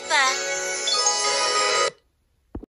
やっ。